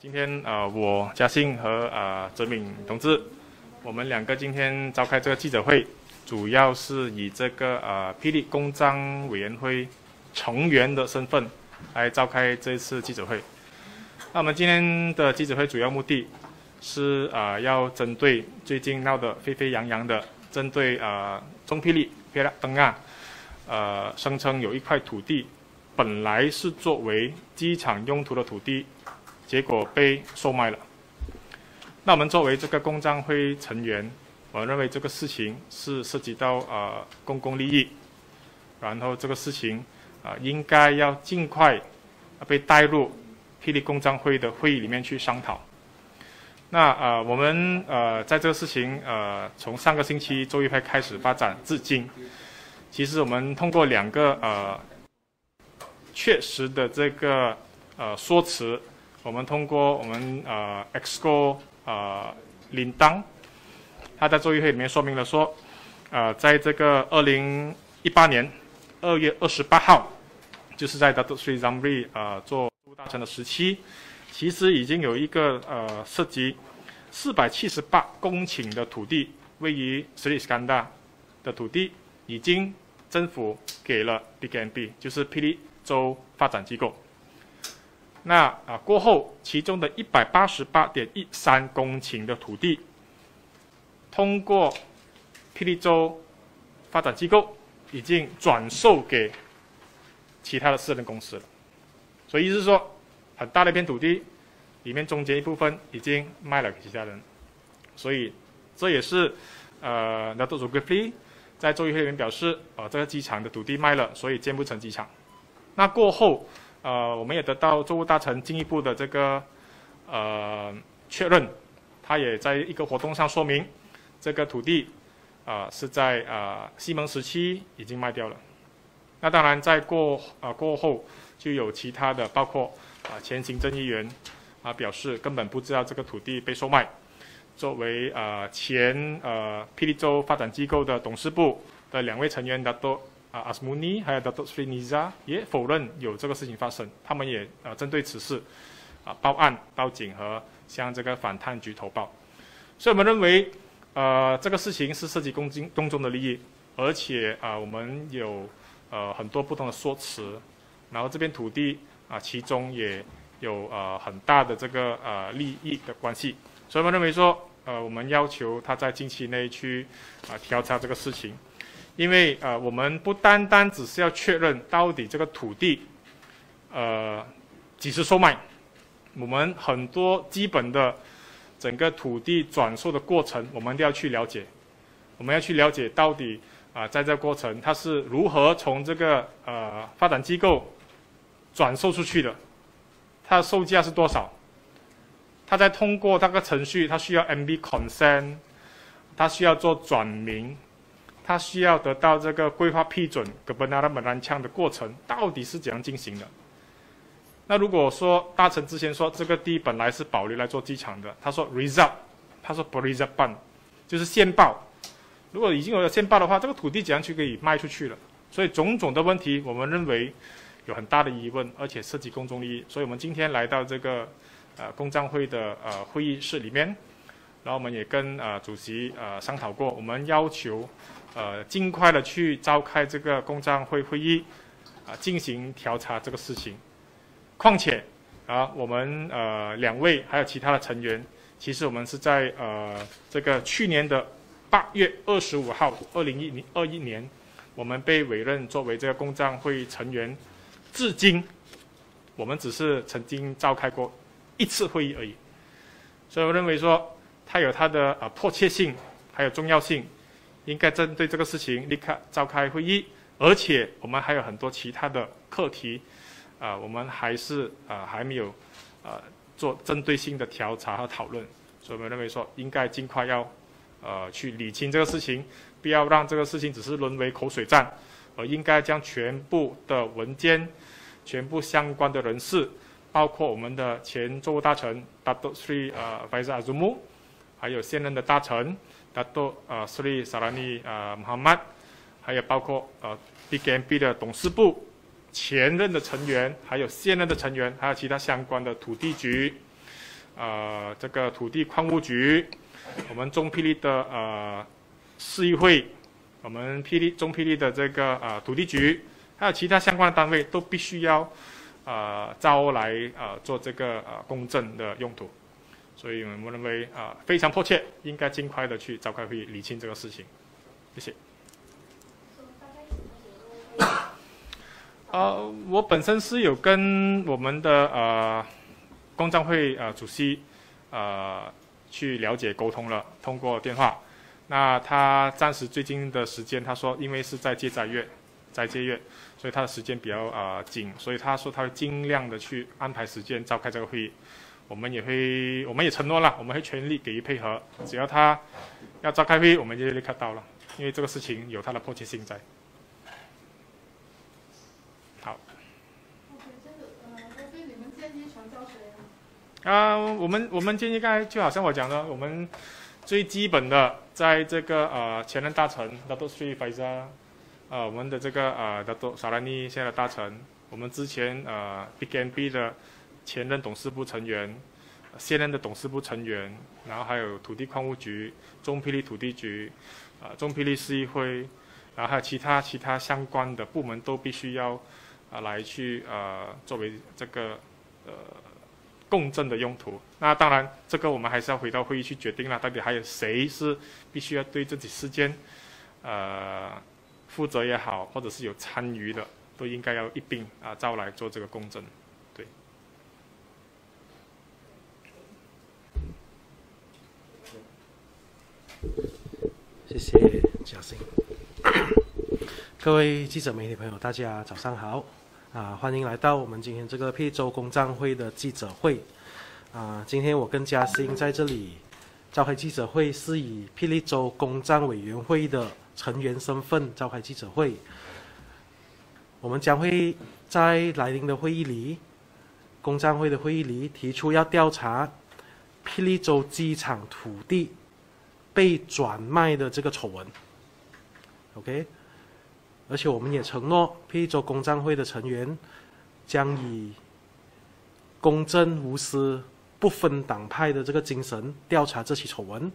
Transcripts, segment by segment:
今天呃，我嘉信和呃泽敏同志，我们两个今天召开这个记者会，主要是以这个呃霹雳公章委员会成员的身份来召开这次记者会。那我们今天的记者会主要目的是啊，要针对最近闹得沸沸扬扬的，针对呃中霹雳霹拉登啊，呃声称有一块土地本来是作为机场用途的土地。结果被售卖了。那我们作为这个公章会成员，我认为这个事情是涉及到呃公共利益，然后这个事情啊应该要尽快被带入霹雳公章会的会议里面去商讨。那呃我们呃在这个事情呃从上个星期周一派开始发展至今，其实我们通过两个呃确实的这个呃说辞。我们通过我们呃 XGO 呃铃当，他在周议会里面说明了说，呃，在这个二零一八年二月二十八号，就是在 Datuk Sri Zamri 呃做大臣的时期，其实已经有一个呃涉及四百七十八公顷的土地，位于 Sri s k a n d a 的土地，已经政府给了 BKMB，就是霹雳州发展机构。那啊过后，其中的一百八十八点一三公顷的土地，通过霹雳州发展机构已经转售给其他的私人公司了。所以意思是说，很大的一片土地里面中间一部分已经卖了给其他人。所以这也是呃 n a t o g r i f l y 在周议会里面表示，呃这个机场的土地卖了，所以建不成机场。那过后。呃，我们也得到作务大臣进一步的这个呃确认，他也在一个活动上说明，这个土地啊是在啊西蒙时期已经卖掉了。那当然，在过啊过后就有其他的，包括啊前行政议员啊表示根本不知道这个土地被售卖。作为啊前呃霹雳州发展机构的董事部的两位成员的都。啊，阿斯穆尼还有 Dato Sri Niza 也否认有这个事情发生，他们也呃针对此事啊报案、报警和向这个反贪局投报。所以我们认为，呃，这个事情是涉及公金公众的利益，而且啊，我们有呃很多不同的说辞，然后这片土地啊，其中也有呃很大的这个呃利益的关系，所以我们认为说，呃，我们要求他在近期内去啊调查这个事情。因为呃，我们不单单只是要确认到底这个土地，呃，几时售卖，我们很多基本的整个土地转售的过程，我们都要去了解。我们要去了解到底啊，在这过程它是如何从这个呃发展机构转售出去的，它的售价是多少？它在通过那个程序，它需要 MB consent，它需要做转名。它需要得到这个规划批准，格本纳拉本兰枪的过程到底是怎样进行的？那如果说大臣之前说这个地本来是保留来做机场的，他说 result，他说不 result 办，就是现报。如果已经有了现报的话，这个土地怎样去可以卖出去了？所以种种的问题，我们认为有很大的疑问，而且涉及公众利益。所以我们今天来到这个呃公账会的呃会议室里面，然后我们也跟呃主席呃商讨过，我们要求。呃，尽快的去召开这个公账会会议，啊，进行调查这个事情。况且，啊，我们呃两位还有其他的成员，其实我们是在呃这个去年的八月二十五号，二零一零二一年，我们被委任作为这个公账会成员，至今，我们只是曾经召开过一次会议而已。所以我认为说，它有它的呃迫切性，还有重要性。应该针对这个事情立刻召开会议，而且我们还有很多其他的课题，啊，我们还是啊还没有啊做针对性的调查和讨论，所以我们认为说应该尽快要呃去理清这个事情，不要让这个事情只是沦为口水战，而应该将全部的文件、全部相关的人士，包括我们的前作务大臣 Dato Sri 呃 Faizal Azmu，还有现任的大臣。达多啊，斯里萨拉尼啊，穆罕默，还有包括呃 b g m b 的董事部前任的成员，还有现任的成员，还有其他相关的土地局呃这个土地矿务局，我们中霹雳的呃市议会，我们霹雳中霹雳的这个呃土地局，还有其他相关的单位都必须要呃招来呃做这个呃公证的用途，所以我们认为啊非常迫切，应该尽快的去召开会议理清这个事情，谢谢。呃，我本身是有跟我们的呃公账会呃主席呃去了解沟通了，通过电话。那他暂时最近的时间，他说因为是在接斋月，在借月，所以他的时间比较呃紧，所以他说他会尽量的去安排时间召开这个会议。我们也会，我们也承诺了，我们会全力给予配合。只要他要召开会议，我们就立刻到了，因为这个事情有他的迫切性在。好啊，我们我们建议该就好像我讲的，我们最基本的，在这个呃前任大臣 Dato Sri Faizal，呃我们的这个呃 Dato Sarani 现在的大臣，我们之前呃 BNB 的前任董事部成员，现任的董事部成员，然后还有土地矿务局、中霹雳土地局，啊中霹雳市议会，然后还有其他其他相关的部门都必须要啊来去呃作为这个呃。共振的用途，那当然，这个我们还是要回到会议去决定了。到底还有谁是必须要对这起事件，呃，负责也好，或者是有参与的，都应该要一并啊招来做这个共振。对。谢谢嘉兴。各位记者、媒体朋友，大家早上好。啊，欢迎来到我们今天这个霹州公账会的记者会。啊，今天我跟嘉兴在这里召开记者会，是以霹雳州公账委员会的成员身份召开记者会。我们将会在来临的会议里，公账会的会议里提出要调查霹雳州机场土地被转卖的这个丑闻。OK。而且我们也承诺，霹雳州公账会的成员将以公正无私、不分党派的这个精神调查这起丑闻。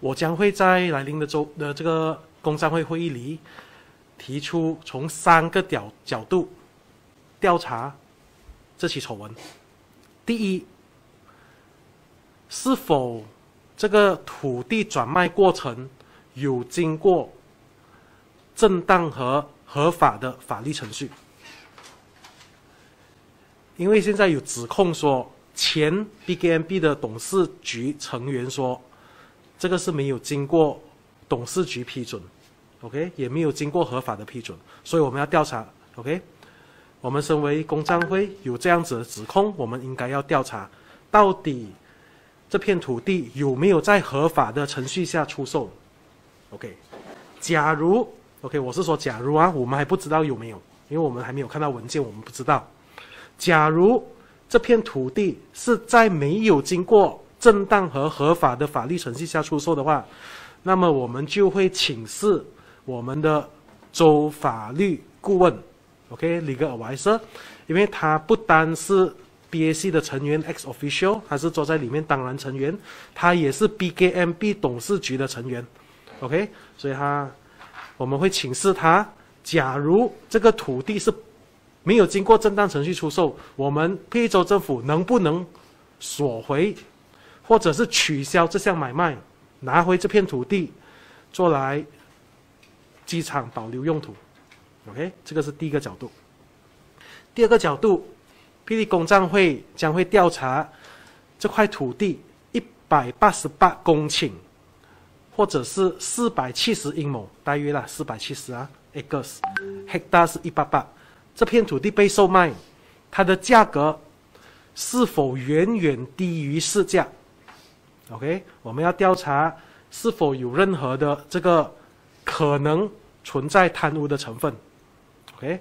我将会在来临的周的这个公账会会议里提出从三个角角度调查这起丑闻。第一，是否这个土地转卖过程有经过？正当和合法的法律程序，因为现在有指控说，前 BGMB 的董事局成员说，这个是没有经过董事局批准，OK，也没有经过合法的批准，所以我们要调查，OK，我们身为公账会有这样子的指控，我们应该要调查，到底这片土地有没有在合法的程序下出售，OK，假如。OK，我是说，假如啊，我们还不知道有没有，因为我们还没有看到文件，我们不知道。假如这片土地是在没有经过正当和合法的法律程序下出售的话，那么我们就会请示我们的州法律顾问，OK，legal advisor，因为他不单是 BAC 的成员 X official，他是坐在里面当然成员，他也是 BKMB 董事局的成员，OK，所以他。我们会请示他，假如这个土地是没有经过正当程序出售，我们霹州政府能不能索回，或者是取消这项买卖，拿回这片土地，做来机场保留用途？OK，这个是第一个角度。第二个角度，霹雳公账会将会调查这块土地一百八十八公顷。或者是四百七十英亩，大约啦，四百七十啊，acres，hectare 是一八八，这片土地被售卖，它的价格是否远远低于市价？OK，我们要调查是否有任何的这个可能存在贪污的成分。OK，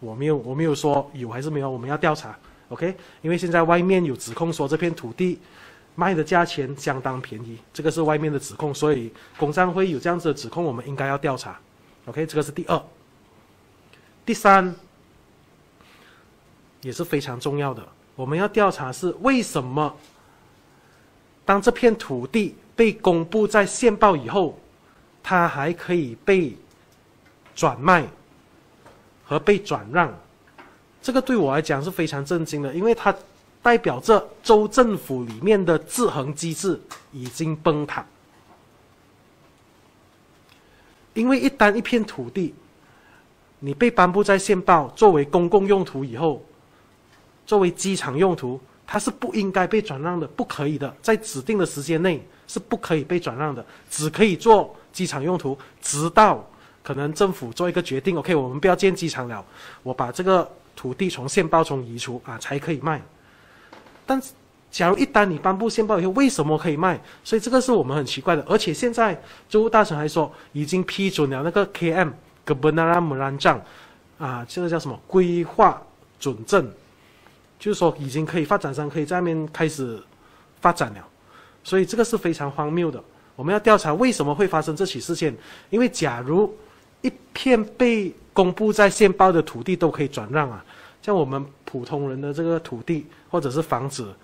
我没有我没有说有还是没有，我们要调查。OK，因为现在外面有指控说这片土地。卖的价钱相当便宜，这个是外面的指控，所以工商会有这样子的指控，我们应该要调查。OK，这个是第二。第三，也是非常重要的，我们要调查是为什么，当这片土地被公布在县报以后，它还可以被转卖和被转让。这个对我来讲是非常震惊的，因为它代表着州政府里面的制衡机制已经崩塌。因为一旦一片土地，你被颁布在县报作为公共用途以后，作为机场用途，它是不应该被转让的，不可以的，在指定的时间内是不可以被转让的，只可以做机场用途，直到可能政府做一个决定，OK，我们不要建机场了，我把这个土地从现报中移除啊，才可以卖。但。假如一旦你颁布宪报以后，为什么可以卖？所以这个是我们很奇怪的。而且现在州务大臣还说，已经批准了那个 KM 格布纳拉姆兰帐，啊，这个叫什么规划准证，就是说已经可以发展商可以在那边开始发展了。所以这个是非常荒谬的。我们要调查为什么会发生这起事件。因为假如一片被公布在线报的土地都可以转让啊，像我们普通人的这个土地或者是房子。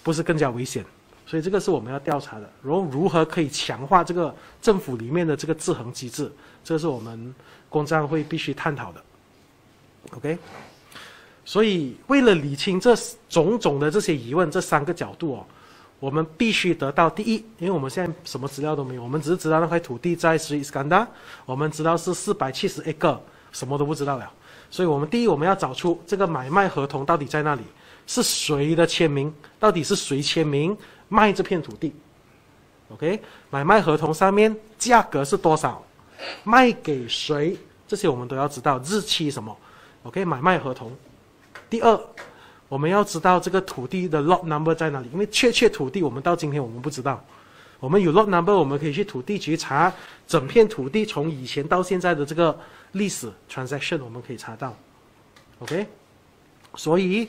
不是更加危险，所以这个是我们要调查的。然后如何可以强化这个政府里面的这个制衡机制，这是我们公账会必须探讨的。OK，所以为了理清这种种的这些疑问，这三个角度哦，我们必须得到第一，因为我们现在什么资料都没有，我们只是知道那块土地在斯里斯干达，我们知道是四百七十一个，什么都不知道了。所以我们第一，我们要找出这个买卖合同到底在那里。是谁的签名？到底是谁签名卖这片土地？OK，买卖合同上面价格是多少？卖给谁？这些我们都要知道。日期什么？OK，买卖合同。第二，我们要知道这个土地的 lot number 在哪里？因为确切土地我们到今天我们不知道。我们有 lot number，我们可以去土地局查整片土地从以前到现在的这个历史 transaction，我们可以查到。OK，所以。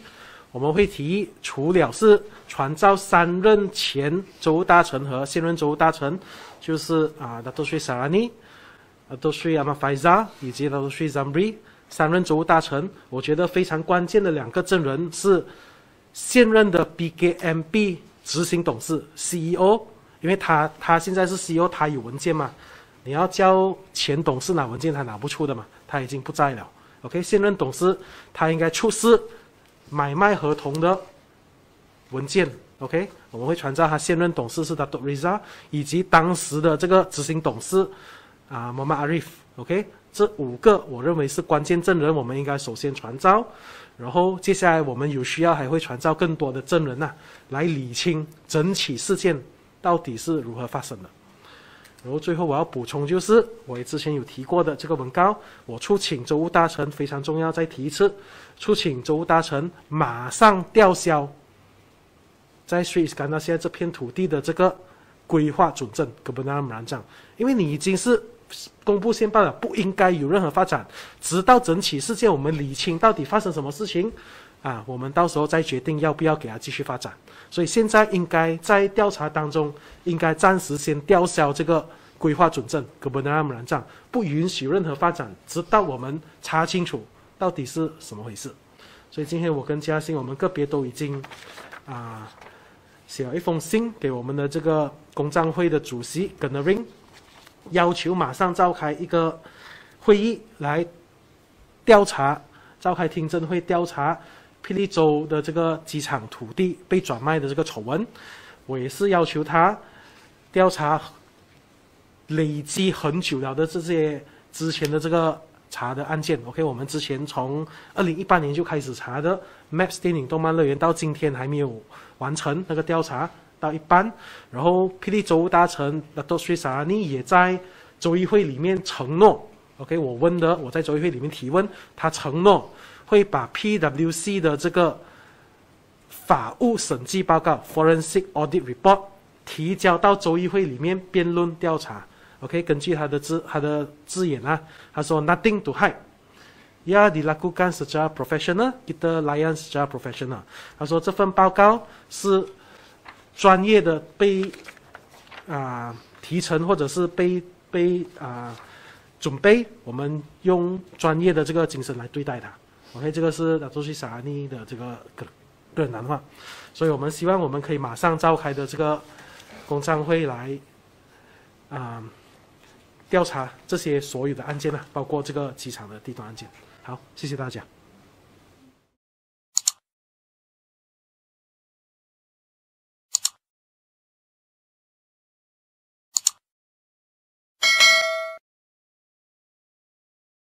我们会提，除了是传召三任前州大臣和现任州大臣，就是啊，纳多税萨拉尼、纳多税阿马费扎以及纳多税赞布里三任职务大臣，我觉得非常关键的两个证人是现任的 BKMB 执行董事 CEO，因为他他现在是 CEO，他有文件嘛，你要叫前董事拿文件，他拿不出的嘛，他已经不在了。OK，现任董事他应该出示。买卖合同的文件，OK，我们会传召他现任董事是他 Riza，以及当时的这个执行董事啊 m a m a Arif，OK，这五个我认为是关键证人，我们应该首先传召，然后接下来我们有需要还会传召更多的证人呐，来理清整起事件到底是如何发生的。然后最后我要补充就是，我也之前有提过的这个文告，我促请州务大臣非常重要，再提一次。促请州务大臣马上吊销在瑞士干到现在这片土地的这个规划准证，根本那么难讲，因为你已经是公布宪报了，不应该有任何发展，直到整起事件我们理清到底发生什么事情，啊，我们到时候再决定要不要给他继续发展。所以现在应该在调查当中，应该暂时先吊销这个规划准证，根本那么难讲，不允许任何发展，直到我们查清楚。到底是什么回事？所以今天我跟嘉兴，我们个别都已经啊写了一封信给我们的这个公账会的主席 g e n e r i n 要求马上召开一个会议来调查，召开听证会调查霹雳州的这个机场土地被转卖的这个丑闻。我也是要求他调查累积很久了的这些之前的这个。查的案件，OK，我们之前从二零一八年就开始查的 Maps 电影动漫乐园，到今天还没有完成那个调查到一半。然后霹雳州大臣那多瑞萨尼也在州议会里面承诺，OK，我问的，我在州议会里面提问，他承诺会把 PWC 的这个法务审计报告 Forensic Audit Report 提交到州议会里面辩论调查。OK，根据他的字，他的字眼啊，他说 Nothing to hide. Ya dilakukan secara profesional, kita layan secara profesional. 他说这份报告是专业的被啊提成或者是被被啊准备，我们用专业的这个精神来对待它。OK，这个是纳杜西萨尼的这个个人谈话，所以我们希望我们可以马上召开的这个公账会来啊、调查这些所有的案件呢，包括这个机场的地段案件。好，谢谢大家。